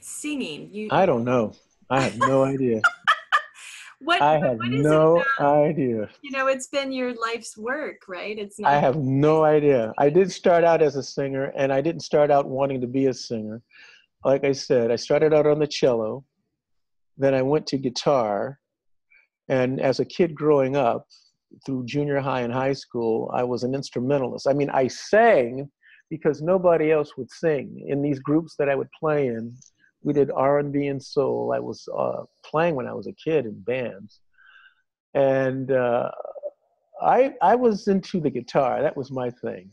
singing? You I don't know. I have no idea. what I have what no idea. you know, it's been your life's work, right? It's not I have no idea. I did start out as a singer, and I didn't start out wanting to be a singer. Like I said, I started out on the cello, then I went to guitar, and as a kid growing up, through junior high and high school, I was an instrumentalist. I mean, I sang because nobody else would sing. In these groups that I would play in, we did R&B and soul. I was uh, playing when I was a kid in bands, and uh, I I was into the guitar. That was my thing.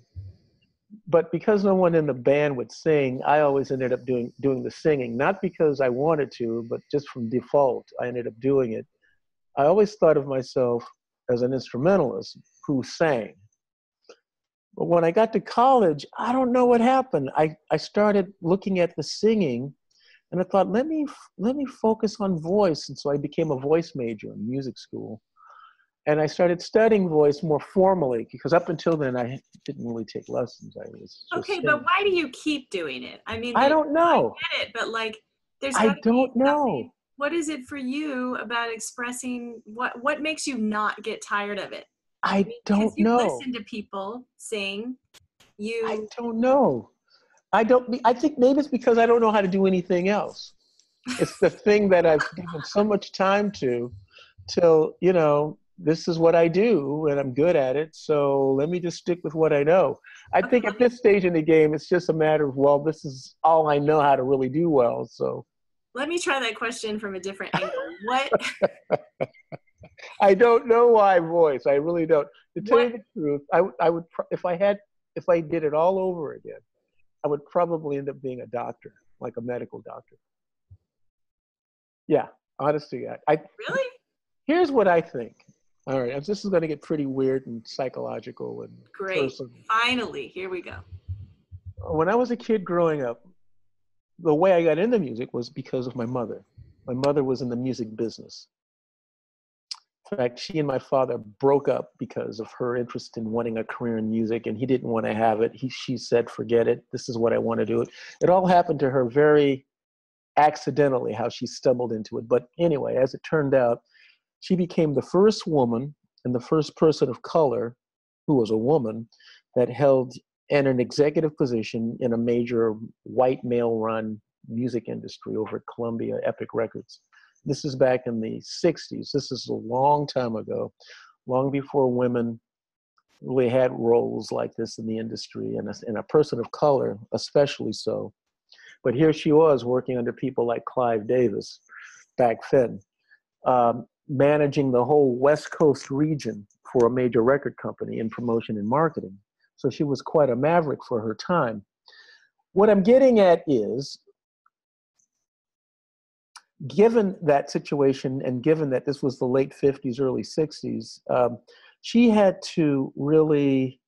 But because no one in the band would sing, I always ended up doing doing the singing. Not because I wanted to, but just from default, I ended up doing it. I always thought of myself as an instrumentalist who sang. But when I got to college, I don't know what happened. I, I started looking at the singing and I thought, let me let me focus on voice. And so I became a voice major in music school and I started studying voice more formally because up until then I didn't really take lessons. I was just Okay, singing. but why do you keep doing it? I mean, I like, don't know. I get it, but like, there's. I don't know. What is it for you about expressing what? What makes you not get tired of it? I don't you know. Listen to people sing. You. I don't know. I don't. I think maybe it's because I don't know how to do anything else. It's the thing that I've given so much time to, till you know this is what I do and I'm good at it. So let me just stick with what I know. I think at this stage in the game, it's just a matter of well, this is all I know how to really do well. So Let me try that question from a different angle. What? I don't know why voice. I really don't. To tell you the truth, I, would- I would if I had if I did it all over again, I would probably end up being a doctor, like a medical doctor. Yeah, honestly, I, I Really? here's what I think. All right, this is going to get pretty weird and psychological and Great. personal. Finally, here we go. When I was a kid growing up, the way I got into music was because of my mother. My mother was in the music business. In fact, she and my father broke up because of her interest in wanting a career in music, and he didn't want to have it. He, she said, "Forget it. This is what I want to do." It. All happened to her very accidentally, how she stumbled into it. But anyway, as it turned out, she became the first woman and the first person of color who was a woman that held in an executive position in a major white male-run music industry over at Columbia Epic Records. This is back in the 60s. This is a long time ago, long before women really had roles like this in the industry, and a, and a person of color, especially so. But here she was working under people like Clive Davis back then, um, managing the whole West Coast region for a major record company in promotion and marketing. So she was quite a maverick for her time. What I'm getting at is given that situation and given that this was the late 50s, early 60s, um, she had to really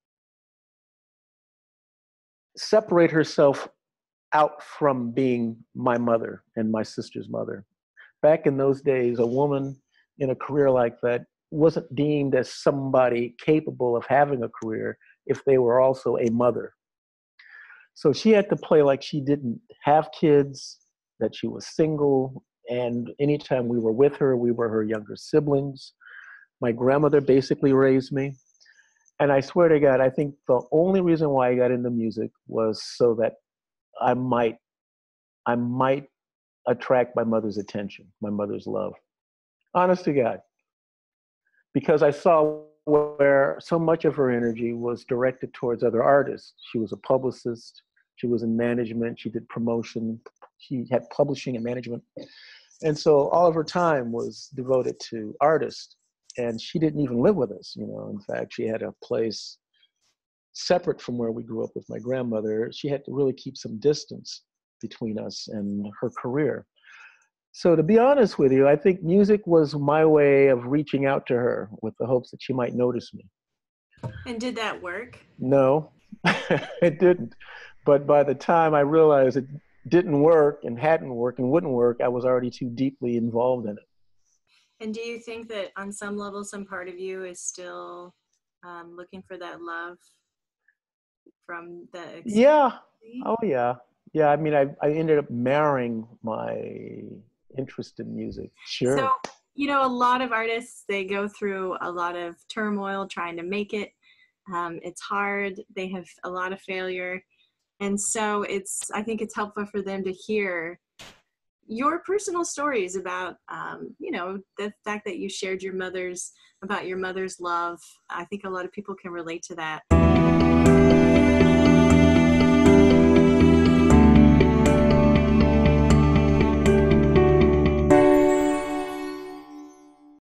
separate herself out from being my mother and my sister's mother. Back in those days, a woman in a career like that wasn't deemed as somebody capable of having a career if they were also a mother. So she had to play like she didn't have kids, that she was single, and anytime we were with her, we were her younger siblings. My grandmother basically raised me. And I swear to God, I think the only reason why I got into music was so that I might I might attract my mother's attention, my mother's love. Honest to God. Because I saw where so much of her energy was directed towards other artists. She was a publicist, she was in management, she did promotion, she had publishing and management. And so all of her time was devoted to artists. And she didn't even live with us, you know. In fact, she had a place separate from where we grew up with my grandmother. She had to really keep some distance between us and her career. So to be honest with you, I think music was my way of reaching out to her with the hopes that she might notice me. And did that work? No, it didn't. But by the time I realized it didn't work and hadn't worked and wouldn't work, I was already too deeply involved in it. And do you think that on some level, some part of you is still um, looking for that love from the? experience? Yeah. Oh yeah. Yeah, I mean, I, I ended up marrying my interest in music. Sure. So, you know, a lot of artists, they go through a lot of turmoil trying to make it. Um, it's hard. They have a lot of failure. And so it's, I think it's helpful for them to hear your personal stories about, um, you know, the fact that you shared your mother's, about your mother's love. I think a lot of people can relate to that.